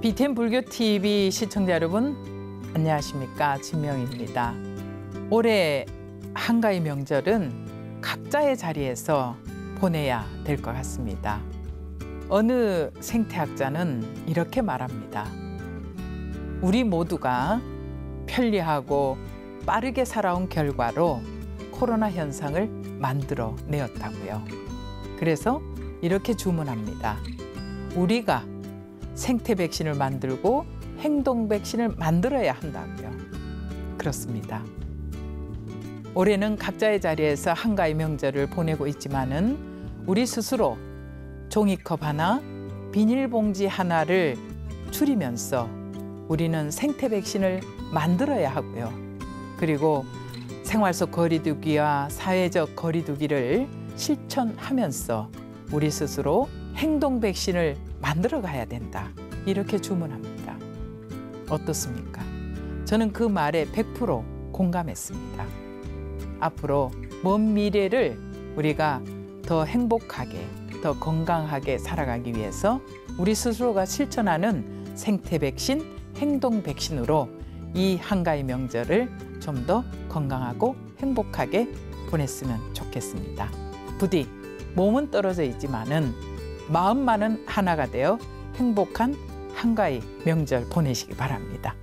BTN 불교 TV 시청자 여러분 안녕하십니까 진명입니다. 올해 한가위 명절은 각자의 자리에서 보내야 될 것 같습니다. 어느 생태학자는 이렇게 말합니다. 우리 모두가 편리하고 빠르게 살아온 결과로 코로나 현상을 만들어 내었다고요. 그래서 이렇게 주문합니다. 우리가 생태 백신을 만들고 행동 백신을 만들어야 한다고요. 그렇습니다. 올해는 각자의 자리에서 한가위 명절을 보내고 있지만은 우리 스스로 종이컵 하나, 비닐봉지 하나를 줄이면서 우리는 생태 백신을 만들어야 하고요. 그리고 생활 속 거리두기와 사회적 거리두기를 실천하면서 우리 스스로 행동 백신을 만들어 가야 된다. 이렇게 주문합니다. 어떻습니까? 저는 그 말에 100% 공감했습니다. 앞으로 먼 미래를 우리가 더 행복하게, 더 건강하게 살아가기 위해서 우리 스스로가 실천하는 생태 백신, 행동 백신으로 이 한가위 명절을 좀 더 건강하고 행복하게 보냈으면 좋겠습니다. 부디 몸은 떨어져 있지만은 마음만은 하나가 되어 행복한 한가위 명절 보내시기 바랍니다.